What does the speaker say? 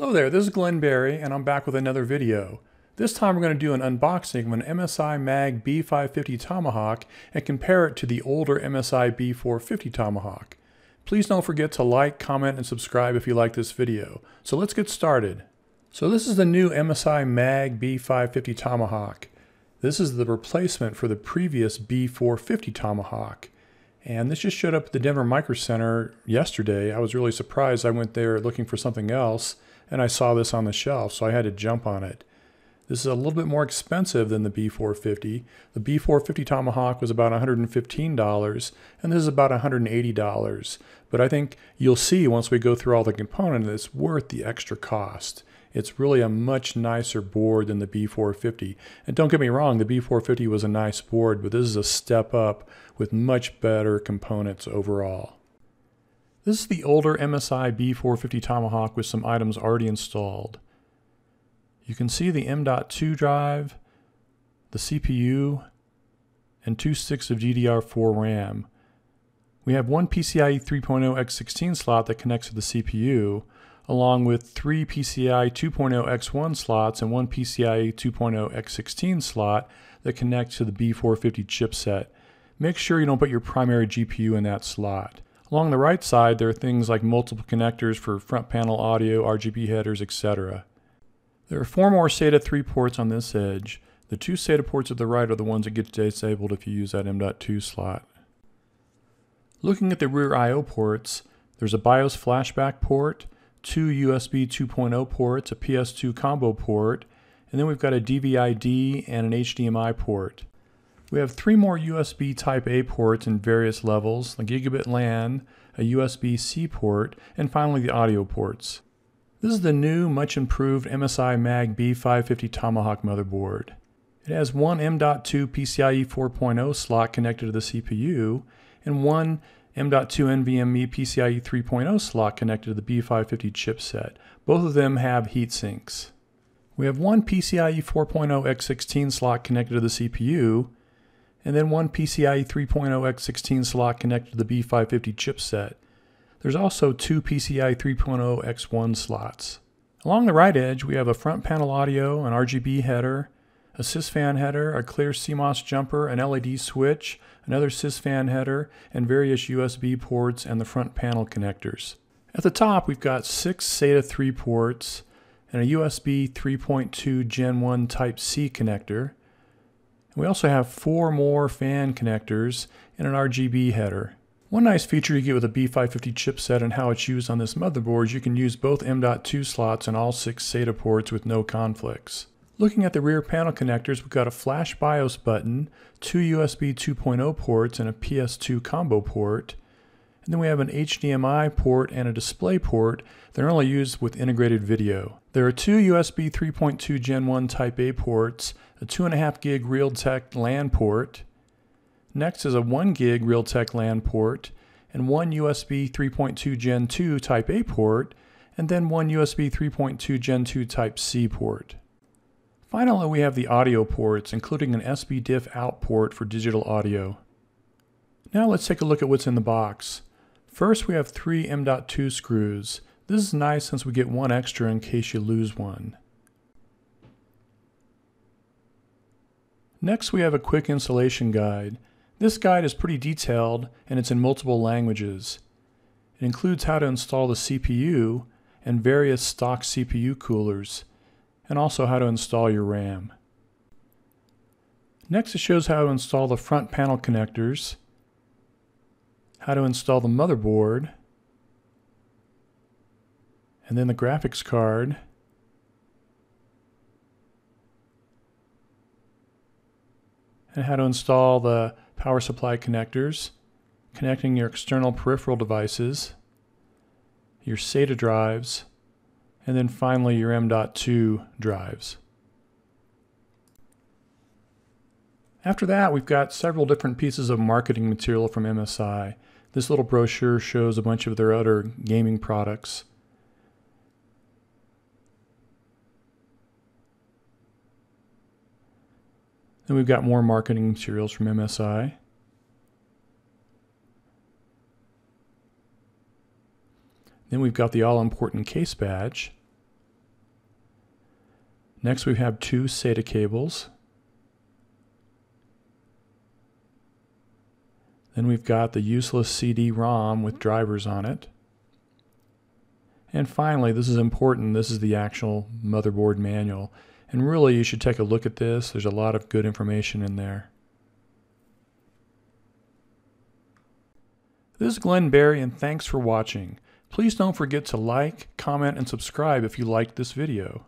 Hello there, this is Glenn Berry and I'm back with another video. This time we're going to do an unboxing of an MSI Mag B550 Tomahawk and compare it to the older MSI B450 Tomahawk. Please don't forget to like, comment, and subscribe if you like this video. So let's get started. So this is the new MSI Mag B550 Tomahawk. This is the replacement for the previous B450 Tomahawk. And this just showed up at the Denver Micro Center yesterday. I was really surprised. I went there looking for something else and I saw this on the shelf, so I had to jump on it. This is a little bit more expensive than the B450. The B450 Tomahawk was about $115, and this is about $180. But I think you'll see once we go through all the components, it's worth the extra cost. It's really a much nicer board than the B450. And don't get me wrong, the B450 was a nice board, but this is a step up with much better components overall. This is the older MSI B450 Tomahawk with some items already installed. You can see the M.2 drive, the CPU, and two sticks of DDR4 RAM. We have one PCIe 3.0 x16 slot that connects to the CPU, along with three PCIe 2.0 x1 slots and one PCIe 2.0 x16 slot that connect to the B450 chipset. Make sure you don't put your primary GPU in that slot. Along the right side, there are things like multiple connectors for front panel audio, RGB headers, etc. There are four more SATA 3 ports on this edge. The two SATA ports at the right are the ones that get disabled if you use that M.2 slot. Looking at the rear I.O. ports, there's a BIOS flashback port, two USB 2.0 ports, a PS2 combo port, and then we've got a DVI-D and an HDMI port. We have three more USB Type A ports in various levels, a gigabit LAN, a USB-C port, and finally the audio ports. This is the new, much improved MSI Mag B550 Tomahawk motherboard. It has one M.2 PCIe 4.0 slot connected to the CPU and one M.2 NVMe PCIe 3.0 slot connected to the B550 chipset. Both of them have heat sinks. We have one PCIe 4.0 X16 slot connected to the CPU and then one PCIe 3.0x16 slot connected to the B550 chipset. There's also two PCIe 3.0 X1 slots. Along the right edge, we have a front panel audio, an RGB header, a sysfan header, a clear CMOS jumper, an LED switch, another sysfan header, and various USB ports and the front panel connectors. At the top, we've got six SATA 3 ports and a USB 3.2 Gen 1 Type C connector, we also have four more fan connectors and an RGB header. One nice feature you get with a B550 chipset and how it's used on this motherboard is you can use both M.2 slots and all six SATA ports with no conflicts. Looking at the rear panel connectors, we've got a flash BIOS button, two USB 2.0 ports, and a PS2 combo port. And then we have an HDMI port and a display port that are only used with integrated video. There are two USB 3.2 Gen 1 Type A ports a 2.5 gig Realtek LAN port. Next is a 1 gig Realtek LAN port and one USB 3.2 Gen 2 Type A port, and then one USB 3.2 Gen 2 Type C port. Finally, we have the audio ports, including an S/PDIF out port for digital audio. Now let's take a look at what's in the box. First, we have three M.2 screws. This is nice since we get one extra in case you lose one. Next we have a quick installation guide. This guide is pretty detailed and it's in multiple languages. It includes how to install the CPU and various stock CPU coolers, and also how to install your RAM. Next it shows how to install the front panel connectors, how to install the motherboard, and then the graphics card, and how to install the power supply connectors, connecting your external peripheral devices, your SATA drives, and then finally your M.2 drives. After that, we've got several different pieces of marketing material from MSI. This little brochure shows a bunch of their other gaming products. Then we've got more marketing materials from MSI. Then we've got the all-important case badge. Next we have two SATA cables. Then we've got the useless CD-ROM with drivers on it. And finally, this is important, this is the actual motherboard manual. And really, you should take a look at this. There's a lot of good information in there. This is Glenn Berry, and thanks for watching. Please don't forget to like, comment, and subscribe if you liked this video.